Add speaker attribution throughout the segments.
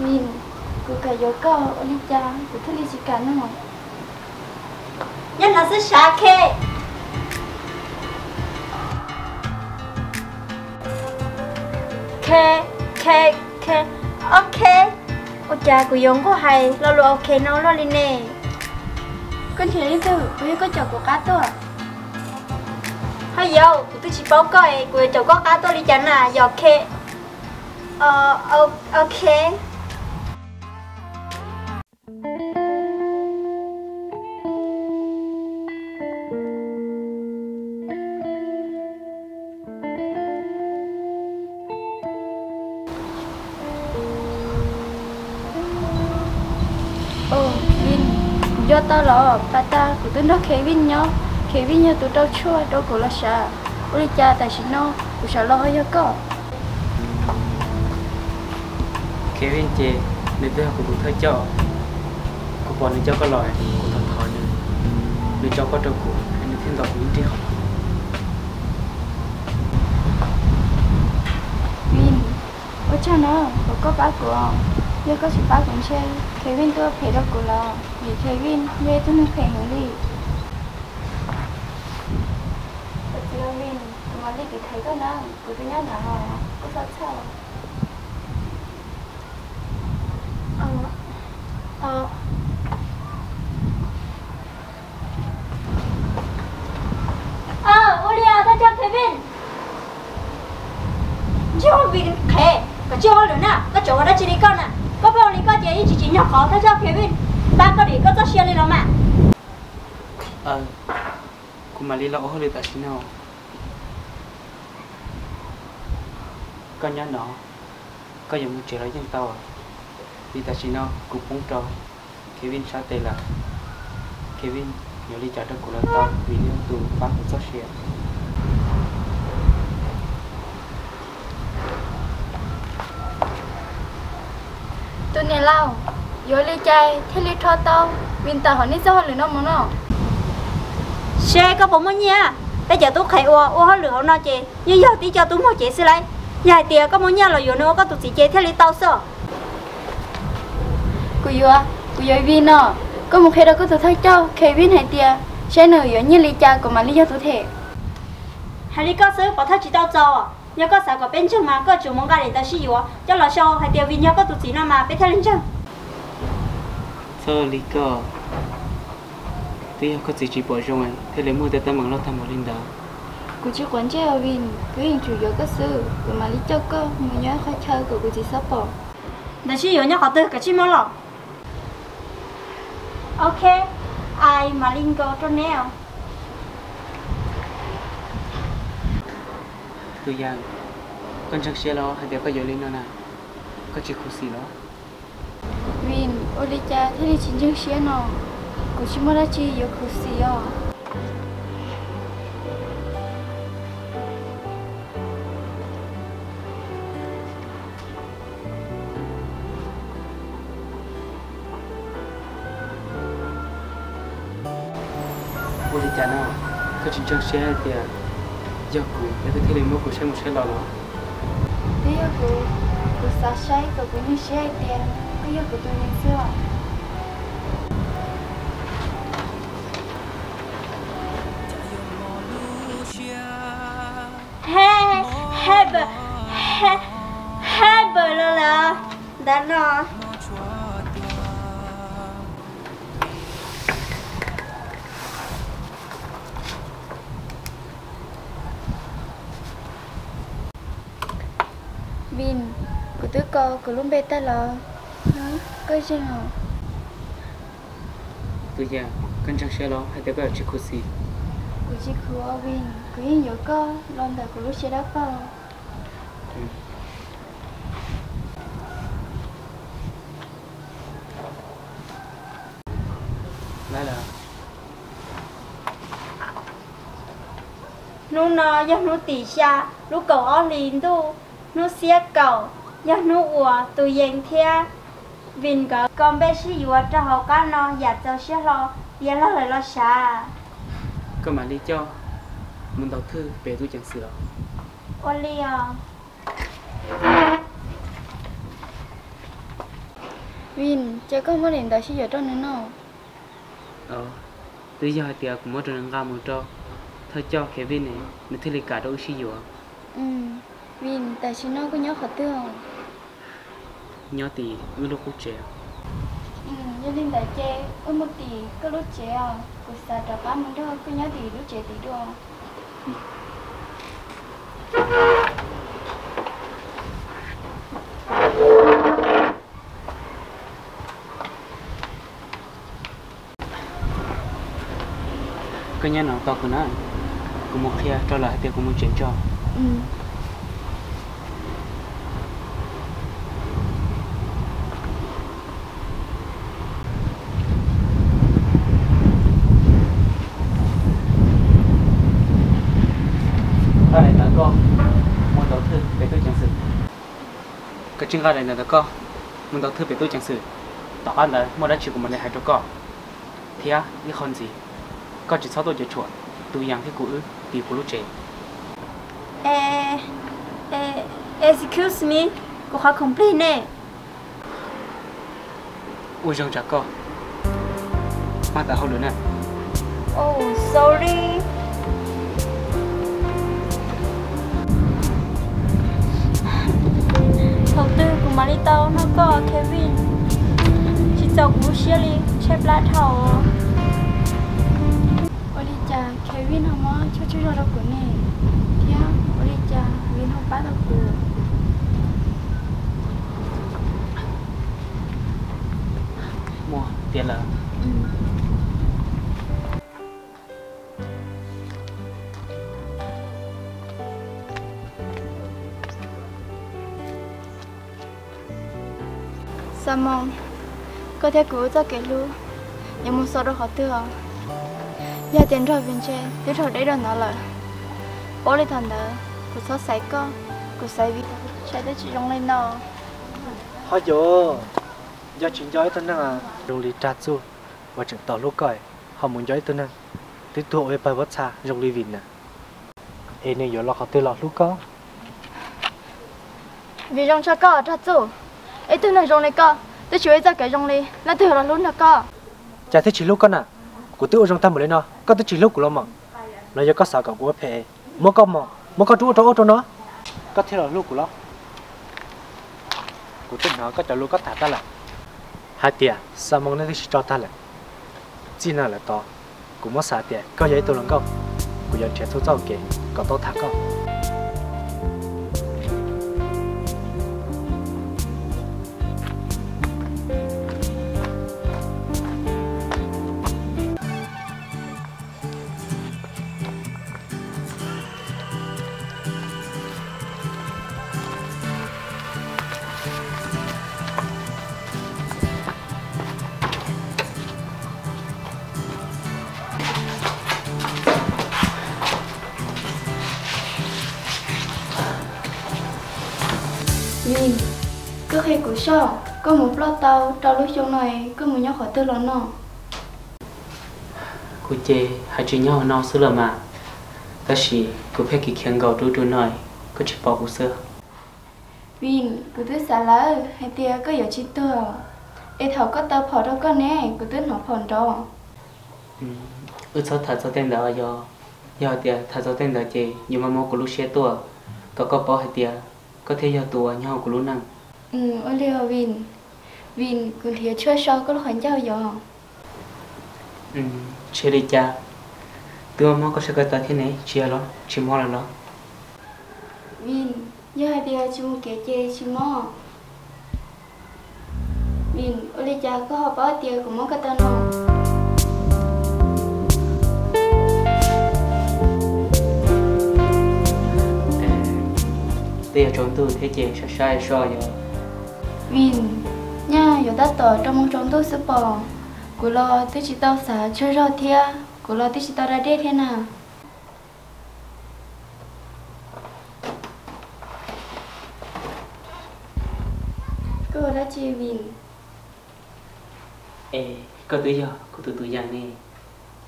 Speaker 1: Min, kuka yoko yếu kutuli ô đi.
Speaker 2: Nhân là sẽ xả kê. Kê, kê, kê, ok. Ô cha của giống có hay, lo lo ok nó lo lên nè.
Speaker 1: Con chỉ đi từ, bây yếu có chở của cá tôi à?
Speaker 2: Hay yo, tôi chỉ báo coi, của cháu có cá tôi đi chắn à, giờ ok. Ờ, ok.
Speaker 1: Tao lọ, bà ta của tôi nó khế Vin nhá. Khế Vin nhá tụi tao chua, đâu có là xa. Ô đi cha, tại chỉ nó, cô sợ lo yếu cơ.
Speaker 3: Kevin chê nên tôi học của thơ cho của bọn nên cho có loại của thằng thọ nữa nên cho có trâu của nên thiên đọc những tri học
Speaker 1: Vin, ô cha nó, có có bác của ông. Giờ có chỉ bác cũng chơi, khế Vin tôi phải đâu của lo. Vì khế Vin, về tôi nó khế hướng đi. Tôi chưa Vin, mà đi cái thấy có nó, của tôi nhớ là họ, có sao sao. Ờ, ờ,
Speaker 2: Ờ, cho Kevin. Chưa vì khề, có có đó chỉ đi con. Có có chị chỉ chỉ nhỏ khó tao cho Kevin. Ba có đi có cho xe đi mà.
Speaker 3: ờ của mà lý lọ hơi tại xin nào có nhớ nó có dùng một chuyện lấy chân tàu đi tại xin nào cũng không cho Kevin sao tên là Kevin nhớ đi trả đất của lần tao, vì nếu tù, bác cũng rất xe
Speaker 1: tôi nè lao, yếu đi chơi, thế đi thọ tao. Vin tao hỏi ní sao hỏi nó mà nó.
Speaker 2: Xe có bóng nha. Bây giờ tôi khai ua, ua hơi lửa nó chị. Như giờ tí cho tôi một chị xí lấy. Dài tìa có muốn nha là yếu nữa có tụi chị chế theo lý tao sợ.
Speaker 1: Cô à, cô yếu Vin à. Có một khi đâu có tôi thấy cho, khi Vin hay tia. Sẽ nở yếu như lý cha của mà lý do tôi thể.
Speaker 2: Hay lý có sứ bỏ thao chỉ tao cho à. Nhớ có sao có bên chân mà có chủ mong gà để tao xí yếu. Cho là sau hay tiêu vì nhớ có tụi chị nó mà biết theo lên chân.
Speaker 3: sơ lý cơ tuy có gì chỉ bỏ rồi thế lấy mua tới tâm bằng lo tham một linh đó
Speaker 1: Cô chỉ quán chơi ở Vin, cứ hình chủ yếu có sự. Của mà lý cho cơ, mà nhớ khó chơi của cô chỉ sắp bỏ.
Speaker 2: Để xí yếu nhớ có tư cả chi mong lọ. Ok. Ai mà linh cơ cho nèo.
Speaker 3: Tôi giang con chắc xe lo hay để có giờ lên nó nè có chỉ khu xì đó
Speaker 1: Vin, ô lý cha, thế thì chính chứng xế nó. Cô chỉ chi yếu khu xì à.
Speaker 3: ôi cha nó có chỉ chắc xe thì giờ cụ để tôi thấy lên mua cụ xe một xe lo đó
Speaker 1: Thế yếu cô, cô xa xay, cô cũng như xế tiền. Cô yếu cô tôi nên xưa.
Speaker 2: He, he bờ, he, he bờ là là. Đã nó.
Speaker 1: Vin, cô tôi có, cô luôn bê ta. Hả? Có gì hả?
Speaker 3: tôi giang con chắc xe lo hay để có chỉ khu xì
Speaker 1: Cô chỉ khu ở Vin, cô hình yếu có, lần đầu cô lúc xe đáp vào.
Speaker 3: đó là
Speaker 2: nó nó giờ nó tỉ xa lúc cầu ở liền tu nó xé cầu giờ nó ủa tụ yên theo vin cái con bé sĩ yếu cho họ cá nó giả cho xé lo giờ lo lại lo xa
Speaker 3: có mà lý cho muốn đầu thư về tôi chẳng sửa.
Speaker 2: Ô li à.
Speaker 1: Vin, chơi có mới đến đó chỉ giờ trong nữa nào.
Speaker 3: ờ từ giờ thì cũng mất được ngang một trâu thôi cho Kevin này nó thấy lịch cả đâu xí dùa
Speaker 1: Ừ, Vin, tại chỉ nó có nhớ khó không?
Speaker 3: nhớ thì ư lúc cũng trẻ.
Speaker 1: Ừ, gia đình đại chơi, ở một tỷ, có lúc trẻ à, của xa trò cá mình đó, có nhớ tỷ lúc trẻ tỷ đua.
Speaker 3: cái nhà nào to của nó? Cũng một kia cho lại tiền cũng muốn chuyển cho.
Speaker 1: Ừ,
Speaker 3: cái này là con muốn đầu tư về tôi chẳng sự. Cái chương cái này là con muốn đầu tư về tôi chẳng sự. Tỏ ăn là mua đã chịu của mình này hay cho con thì á như không gì? Con chỉ sau tôi chỉ chuột. Tôi yang cái cũ thì cũ lúc trẻ.
Speaker 2: Ê, ê, excuse me, cô khó complain nè.
Speaker 3: ui rong chả con mà ta hậu nữa nè.
Speaker 2: Oh, sorry. Tư của Marito nó có Kevin. Chị chồng của Shelly, chép lá thầu.
Speaker 1: Olija, Kevin không có cho chú rồi đâu của nè. Thì á, Olija, Vin không bắt đâu của.
Speaker 3: mua tiền là
Speaker 1: Ừ. Sao mong có thể cứu cho kẻ lưu nhưng một số đó khó tiêu giờ tiền rồi viên chơi tiếp rồi đấy rồi nó là bố đi thằng đó của số sấy con của sấy vì chạy tới chị trong lên nó
Speaker 4: họ vô. Do chuyện giỏi tên là dùng lý trát su và chuyện tỏ lúc coi họ muốn giỏi tên là tiếp tục với bài vất xa dùng lý vịn nè. Ê này giờ lo họ tên là lúc có.
Speaker 1: Vì trong cho có ra chủ ấy tôi nói trong này co, tôi chỉ ra cái trong này là tôi là luôn là co?
Speaker 4: chả thấy chỉ lúc con à của tôi trong tâm một lên nó. Có tôi chỉ lúc của nó mà. Nó giờ có sợ cả của phe mua có mà. Mua có chú ở cho nó. Có thể là lúc của nó. Của tôi nó có cho lúc có thả ta là. Hai tiền sao mong nó chỉ cho ta là? Chỉ nào là to? Cũng mất xả tiền có giấy tôi làm câu của dân trẻ số giàu kể có tôi thả câu
Speaker 1: khi của sao có một lọ tàu tàu lúc trong này có một nhóm khỏi tư lọ nó.
Speaker 3: Cô chê hai chị nhau nó xưa là mà ta chỉ cô phải kỹ khen gạo đôi đôi nói có chỉ bỏ cô xưa.
Speaker 1: Vì cứ tư xả lá hay tia có giờ chi tơ. Ê thầu có tàu phỏ đâu có nè cứ tư nó phòn đó
Speaker 3: ừ sao thật sao tên đó giờ. Giờ thì thật sao tên đó chị nhưng mà mua của lúc xe tua. Có có bỏ hai tia có thể giờ tua nhau của lúc năng
Speaker 1: ừ liều vin vin cứ thiệt chưa sao có lúc hành giao giờ.
Speaker 3: Ừ chơi đi cha. Tôi mà có sẽ có ta thế này lo chỉ mua là lo.
Speaker 1: Vin giờ hai tia chỉ một cái chê chỉ mò. Vin ở đây cha có học bao tia của cái tên nó
Speaker 3: bây giờ chúng tôi thế chị sẽ sai so giờ
Speaker 1: Vin. Nha, giờ ta tờ trong mong trong tôi super của lo tôi chỉ tao xả chơi rồi thia. Của lo tôi chỉ tao ra đây thế nào? Cô đã chi Vin.
Speaker 3: Ê có tự giờ có tự tự dạng nè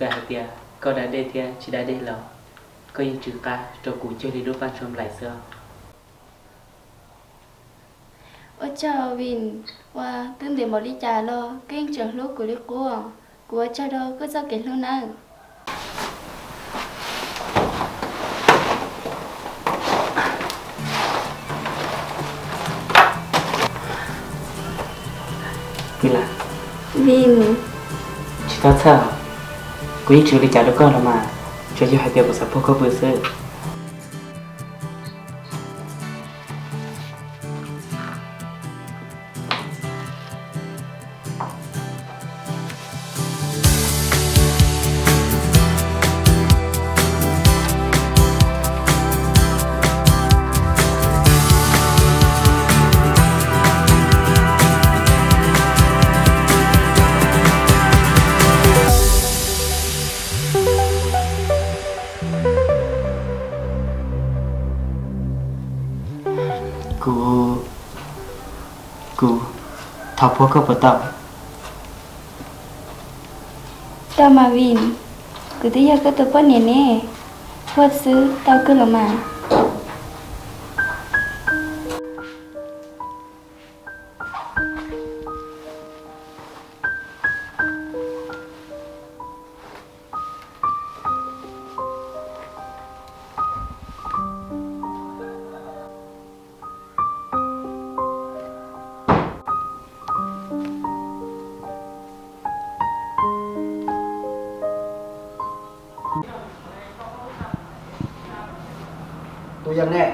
Speaker 3: giờ hai tia đã đây thia, chỉ đã đây lò. có những chữ ca cho cụ chơi đi đốt văn trong lại xưa.
Speaker 1: Ở chờ vin và tương để một đi trà lo cái chờ lúc của đi cô của cha đâu có sao kể luôn nào.
Speaker 3: Mila
Speaker 1: Vin.
Speaker 3: Chỉ tao sao Quý chú đi trả được con là mà. Cho dù hai tiêu của sắp phố có bữa sơ Thảo phố có bữa tao
Speaker 1: tao mà Vin cứ tí giờ cái tụi con nè nè Quất xứ tao cứ là mà
Speaker 5: giờ này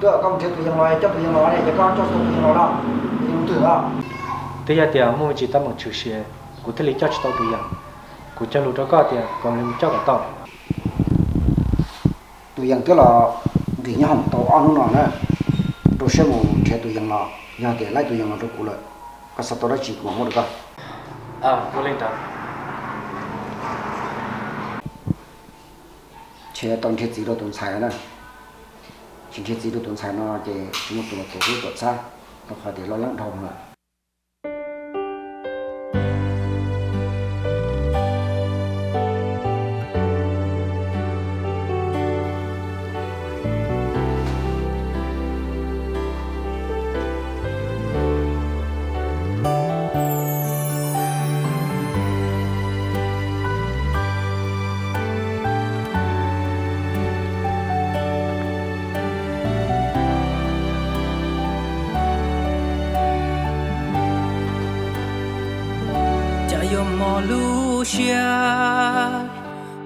Speaker 5: tôi công chức thì nói chấp thì nói này con cho tôi thì nói đó nhưng thử đó
Speaker 4: tôi giờ thì mua chỉ tâm một chữ xe của thế lý cho tôi bây giờ của cho lúc đó có thì còn lên cho cả tao
Speaker 5: tôi giờ tức là vì nhau không tao ăn nó nữa tôi sẽ mua xe tôi giờ nó giờ thì lại tôi giờ nó tôi cũng lại cái sao tôi đã chỉ của một được không
Speaker 4: à tôi lên tao
Speaker 5: chế tổng thiết gì đó tổng xài nữa chính trị chế độ tuần sai nó chế chúng tôi tổ chức tổ sai nó phải để lo lắng
Speaker 6: đồng rồi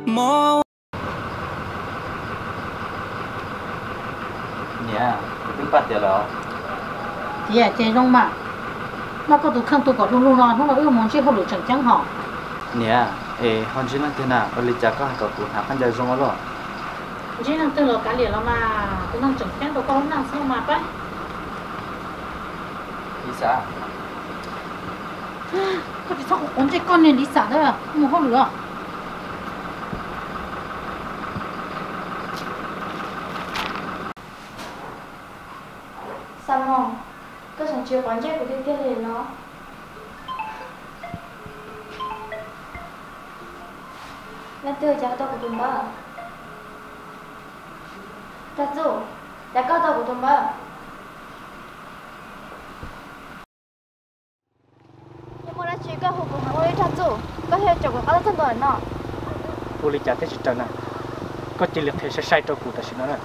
Speaker 6: mo
Speaker 3: Nè, cô biết bắt đó.
Speaker 7: Chị à chị rong mà. Nó có tụ khăn tụ có luôn luôn nó nó ước muốn chị hỗ trợ chẳng chẳng họ.
Speaker 3: Nè, ê, hòn chỉ năng thế nào? Ở lý trả có hai cậu cụ hạ khăn dài rong đó?
Speaker 7: Chị năng từ là cá liền là mà. Tụ năng chẳng chẳng tụ có nào sao mà phải.
Speaker 3: Lý xã
Speaker 7: có thể sao 언제 꺼내 리사 다 뭐 하루야
Speaker 1: sao không có sản chưa quán chơi của đi kia liền nó là tiêu giá tao của tụi ba ta dù đã có tao của tụi ba chụp cái cái thân đời nó
Speaker 4: Vô lý trả thế chỉ trần Có chỉ liệt thế sẽ sai cho cụ ta xin nó nè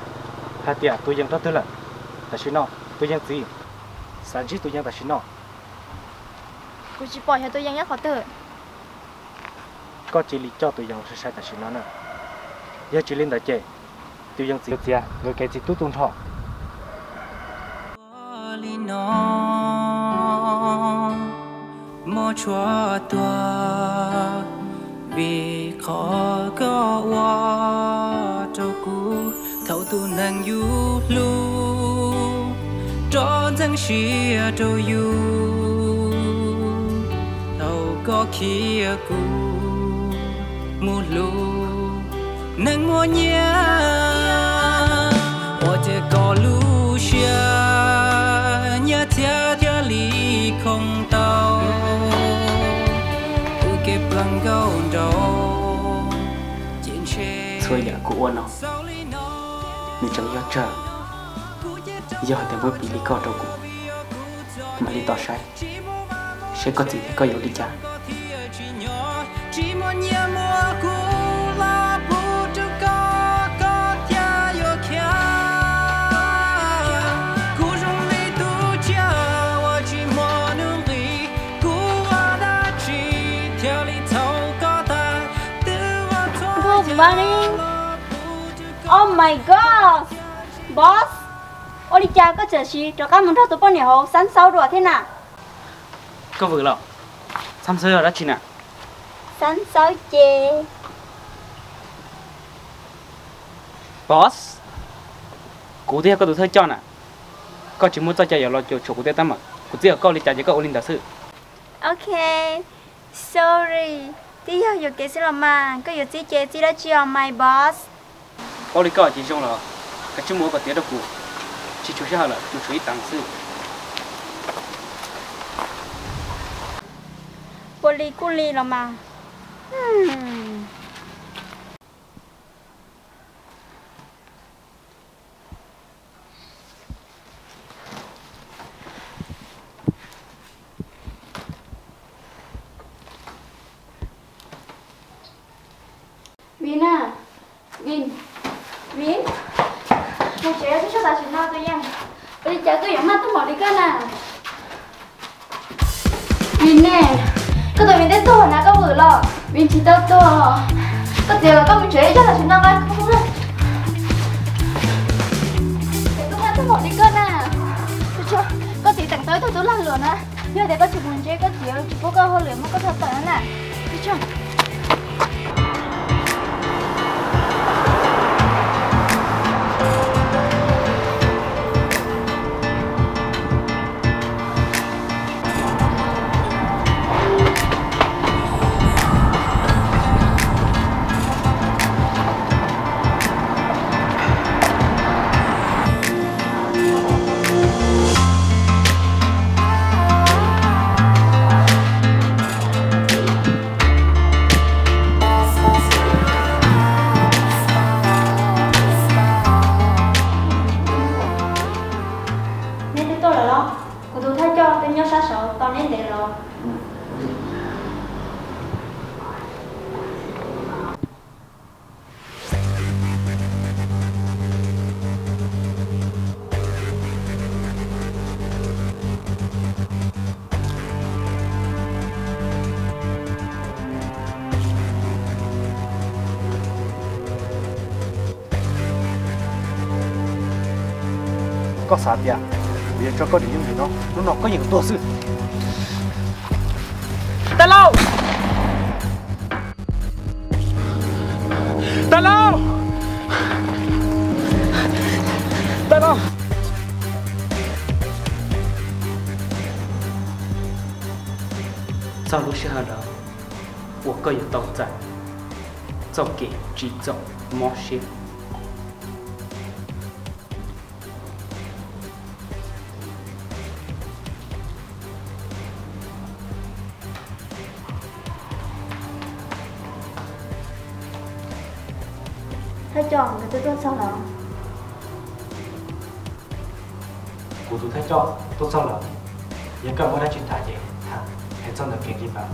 Speaker 4: Hai tiền tụi dân đó tư là Ta xin nó Tụi dân gì? Sản chỉ tụi dân ta xin nó
Speaker 1: กู chỉ bỏ cho tôi yang nhất khó tử
Speaker 4: Có chỉ lý cho tụi dân sẽ sai ta xin nó nè Giờ chỉ lên đã chê. Tụi dân gì? Được gì à? Người cái gì tụi tung thọ
Speaker 6: mo chua tua vì khó có wa cho cú thấu tu nàng yu lu cho dân xia cho yu thấu có kia cú mu lu nàng mua nhia 我这个路线，
Speaker 3: xưa giờ của nó mình chẳng do chờ giờ tại với bị lý co đâu cũng mà đi tỏ sai. Sẽ có gì thì có yêu đi
Speaker 2: chăng my god. Boss. Olicha có chờ gì cho các món thao tụi bọn nhà hồ sẵn sau rồi thế nào?
Speaker 3: có vừa lọ xăm sơ đó chị nè
Speaker 2: Sẵn sau chê.
Speaker 3: boss cụ thể có đủ thời cho nè có chỉ muốn cho chạy lo chỗ chỗ cụ thể tâm mà cụ thể có trả chỉ có olin đã sự
Speaker 2: Okay. Sorry. Tí giờ giờ kể sẽ mà, có giờ chỉ chê chỉ đã chiều my boss.
Speaker 3: Olin có chỉ trong là cái chú mua có tiền đâu cụ chỉ chủ sẽ là chủ chủ ít tăng sự
Speaker 2: Boli culi là mà. Hmm.
Speaker 1: Vin tới tôi tôi làm lửa nè Nhưng mà để có chụp mình chế có tí Chụp có cơ hội lửa mà có thật tới
Speaker 4: có sao vậy bây giờ cho có điểm gì nó nó nó có những tổ sự
Speaker 3: ta lâu ta lâu ta lâu 上路是好了，我个有都在，做给只做莫些。
Speaker 2: Thay chọn người tôi tốt sao đó.
Speaker 4: cụ tôi thay chọn tốt sau là những cảm ơn đã truyền thải vậy thà hãy trong được kiện gì vào